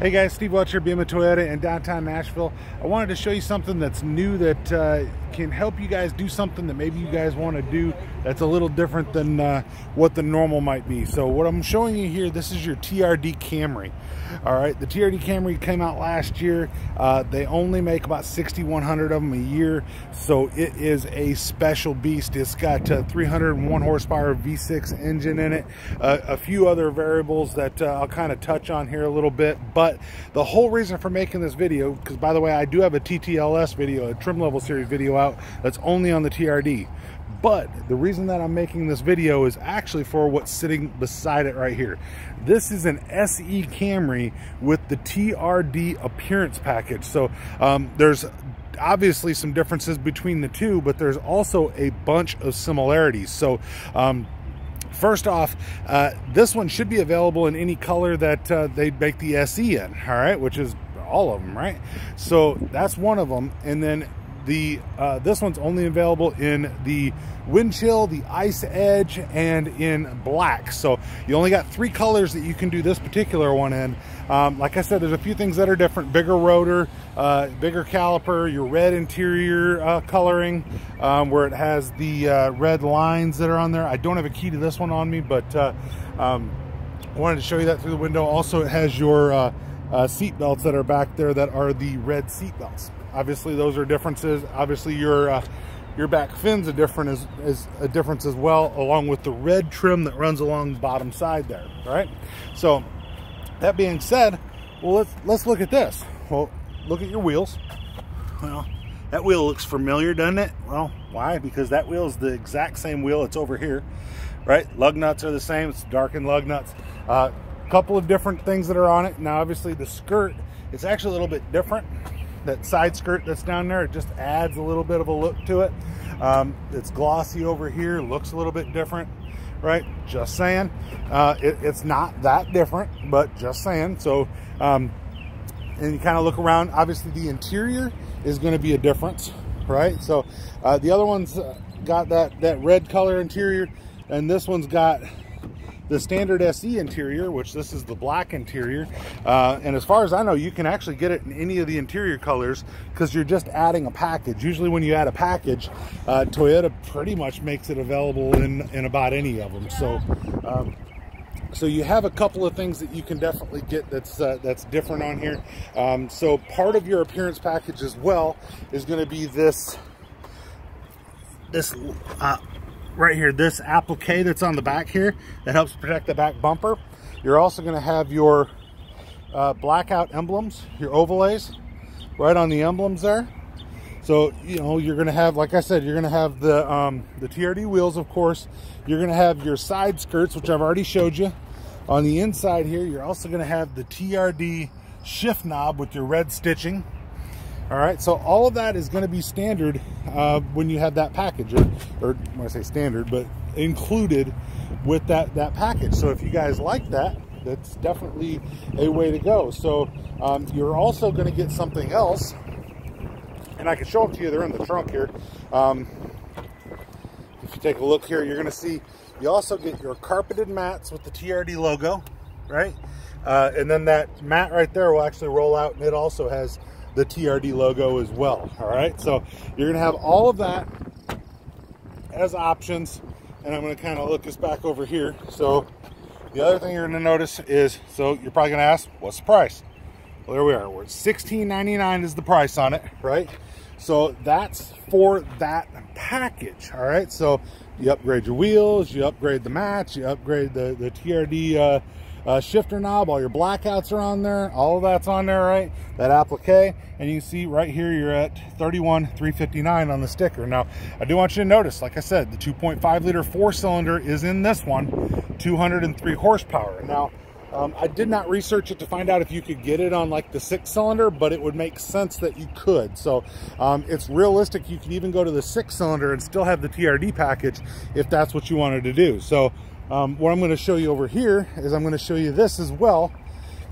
Hey guys, Steve Welch here, Beaman Toyota in downtown Nashville. I wanted to show you something that's new that uh, can help you guys do something that maybe you guys want to do that's a little different than uh, what the normal might be. So what I'm showing you here, this is your TRD Camry. All right, the TRD Camry came out last year. Uh, they only make about 6,100 of them a year, so it is a special beast. It's got a uh, 301 horsepower V6 engine in it, uh, a few other variables that uh, I'll kind of touch on here a little bit, but the whole reason for making this video, because by the way, I do have a TTLS video, a trim level series video out that's only on the TRD. But the reason that I'm making this video is actually for what's sitting beside it right here. This is an SE Camry with the TRD appearance package. So um, there's obviously some differences between the two, but there's also a bunch of similarities. So um, First off, uh, this one should be available in any color that uh, they make the SE in, all right, which is all of them, right? So that's one of them. And then the uh, this one's only available in the wind chill, the ice edge, and in black. So you only got three colors that you can do this particular one in. Um, like I said, there's a few things that are different. Bigger rotor, uh, bigger caliper, your red interior uh, coloring, um, where it has the uh, red lines that are on there. I don't have a key to this one on me, but uh, um, I wanted to show you that through the window. Also, it has your uh, uh, seat belts that are back there that are the red seat belts. Obviously, those are differences. Obviously, your uh, your back fin's a different is a difference as well, along with the red trim that runs along the bottom side there. Right. So, that being said, well, let's let's look at this. Well, look at your wheels. Well, that wheel looks familiar, doesn't it? Well, why? Because that wheel is the exact same wheel. It's over here, right? Lug nuts are the same. It's darkened lug nuts. A uh, couple of different things that are on it. Now, obviously, the skirt, it's actually a little bit different that side skirt that's down there, it just adds a little bit of a look to it. Um, it's glossy over here, looks a little bit different, right? Just saying. Uh, it, it's not that different, but just saying. So, um, and you kind of look around, obviously the interior is going to be a difference, right? So uh, the other one's uh, got that, that red color interior, and this one's got the standard SE interior, which this is the black interior. Uh, and as far as I know, you can actually get it in any of the interior colors because you're just adding a package. Usually when you add a package, uh, Toyota pretty much makes it available in, in about any of them. So, um, so you have a couple of things that you can definitely get that's uh, that's different on here. Um, so part of your appearance package as well is going to be this this uh, right here, this applique that's on the back here that helps protect the back bumper. You're also going to have your uh, blackout emblems, your overlays, right on the emblems there. So, you know, you're going to have, like I said, you're going to have the, um, the TRD wheels, of course. You're going to have your side skirts, which I've already showed you. On the inside here, you're also going to have the TRD shift knob with your red stitching. All right, so all of that is going to be standard uh, when you have that package, or, or when I say standard, but included with that, that package. So if you guys like that, that's definitely a way to go. So um, you're also going to get something else, and I can show it to you. They're in the trunk here. Um, if you take a look here, you're going to see you also get your carpeted mats with the TRD logo, right? Uh, and then that mat right there will actually roll out, and it also has the TRD logo as well. All right, so you're gonna have all of that as options. And I'm gonna kind of look us back over here. So the other thing you're gonna notice is, so you're probably gonna ask, what's the price? Well, there we are. We're $16.99 is the price on it, right? So that's for that package, all right? So you upgrade your wheels, you upgrade the mats, you upgrade the, the TRD uh, uh, shifter knob, all your blackouts are on there, all of that's on there, right? That applique, and you see right here you're at 31,359 on the sticker. Now, I do want you to notice, like I said, the 2.5 liter four cylinder is in this one, 203 horsepower. Now, um, I did not research it to find out if you could get it on like the six cylinder, but it would make sense that you could. So um, it's realistic. You could even go to the six cylinder and still have the TRD package if that's what you wanted to do. So um, what I'm going to show you over here is I'm going to show you this as well.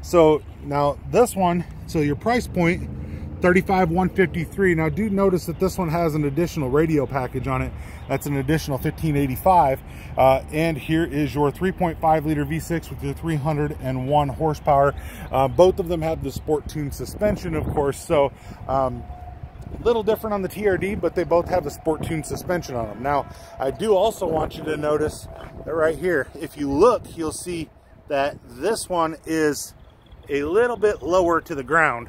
So now this one, so your price point, 35 153 now do notice that this one has an additional radio package on it. That's an additional 1585 uh, and here is your 3.5 liter v6 with your 301 horsepower. Uh, both of them have the sport tune suspension of course. So um, little different on the TRD, but they both have the Sport Tune suspension on them. Now, I do also want you to notice that right here, if you look, you'll see that this one is a little bit lower to the ground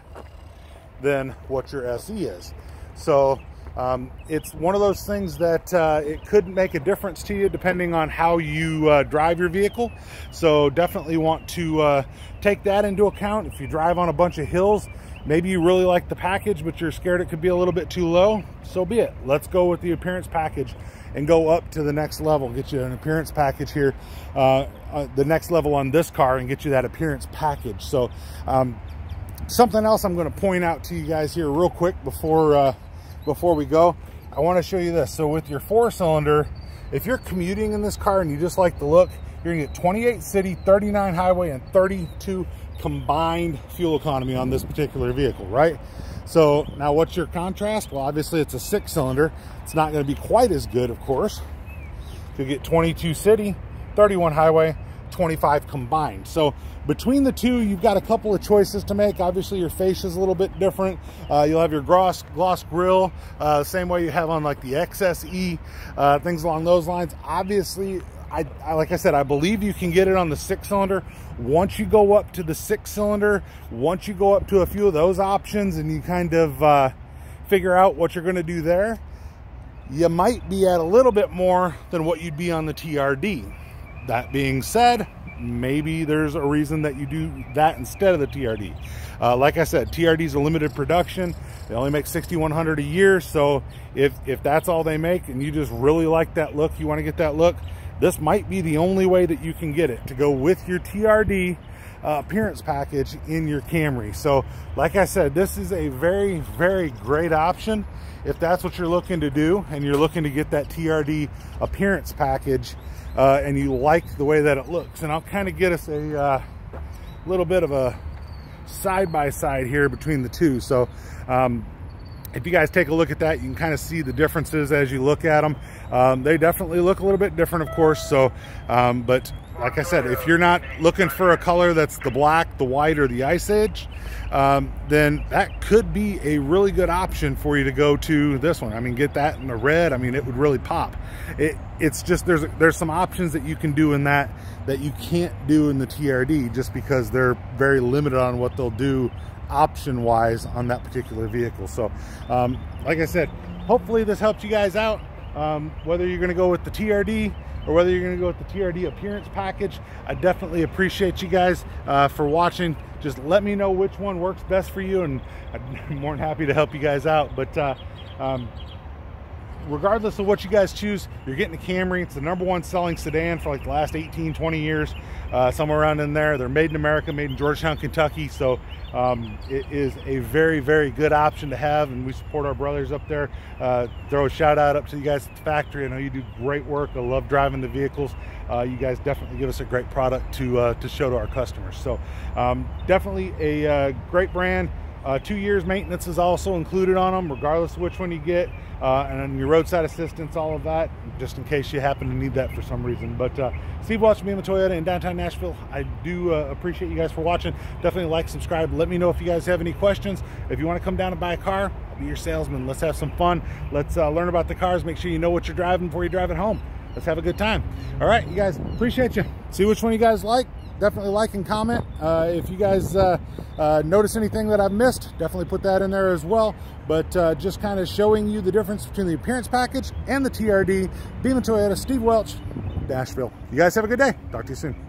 than what your SE is. So um, it's one of those things that uh, it could make a difference to you depending on how you uh, drive your vehicle. So definitely want to uh, take that into account. If you drive on a bunch of hills, maybe you really like the package, but you're scared it could be a little bit too low. So be it. Let's go with the appearance package and go up to the next level. Get you an appearance package here, uh, uh, the next level on this car and get you that appearance package. So um, something else I'm going to point out to you guys here real quick before uh, before we go, I want to show you this. So with your four cylinder, if you're commuting in this car and you just like the look, you're gonna get 28 city, 39 highway, and 32 combined fuel economy on this particular vehicle, right? So now what's your contrast? Well, obviously it's a six cylinder. It's not gonna be quite as good, of course. You get 22 city, 31 highway, 25 combined. So between the two, you've got a couple of choices to make. Obviously, your face is a little bit different. Uh, you'll have your gloss, gloss grill, uh, same way you have on like the XSE, uh, things along those lines. Obviously, I, I, like I said, I believe you can get it on the six cylinder. Once you go up to the six cylinder, once you go up to a few of those options and you kind of uh, figure out what you're going to do there, you might be at a little bit more than what you'd be on the TRD. That being said, maybe there's a reason that you do that instead of the TRD. Uh, like I said, TRD is a limited production. They only make 6,100 a year. So if, if that's all they make and you just really like that look, you want to get that look, this might be the only way that you can get it to go with your TRD uh, appearance package in your Camry. So like I said, this is a very, very great option if that's what you're looking to do and you're looking to get that TRD appearance package uh, and you like the way that it looks. And I'll kind of get us a uh, little bit of a side-by-side -side here between the two. So um, if you guys take a look at that, you can kind of see the differences as you look at them. Um, they definitely look a little bit different, of course. So, um, but like I said, if you're not looking for a color that's the black, the white, or the ice edge, um, then that could be a really good option for you to go to this one. I mean, get that in the red. I mean, it would really pop. It, it's just there's there's some options that you can do in that that you can't do in the TRD just because they're very limited on what they'll do option wise on that particular vehicle. So, um, like I said, hopefully this helps you guys out. Um, whether you're going to go with the TRD or whether you're going to go with the TRD appearance package. I definitely appreciate you guys uh, for watching. Just let me know which one works best for you, and I'm more than happy to help you guys out. But uh, um, regardless of what you guys choose, you're getting a Camry. It's the number one selling sedan for like the last 18, 20 years, uh, somewhere around in there. They're made in America, made in Georgetown, Kentucky. So um, it is a very, very good option to have, and we support our brothers up there. Uh, throw a shout out up to you guys at the factory. I know you do great work. I love driving the vehicles. Uh, you guys definitely give us a great product to uh, to show to our customers. So um, definitely a uh, great brand. Uh, two years maintenance is also included on them, regardless of which one you get. Uh, and your roadside assistance, all of that, just in case you happen to need that for some reason. But uh, Steve Welch, Beaman Toyota in downtown Nashville. I do uh, appreciate you guys for watching. Definitely like, subscribe. Let me know if you guys have any questions. If you want to come down and buy a car, I'll be your salesman. Let's have some fun. Let's uh, learn about the cars. Make sure you know what you're driving before you drive it home. Let's have a good time. All right, you guys, appreciate you. See which one you guys like definitely like and comment. Uh, if you guys uh, notice anything that I've missed, definitely put that in there as well. But uh, just kind of showing you the difference between the appearance package and the TRD. Beaman Toyota, Steve Welch, Nashville. You guys have a good day. Talk to you soon.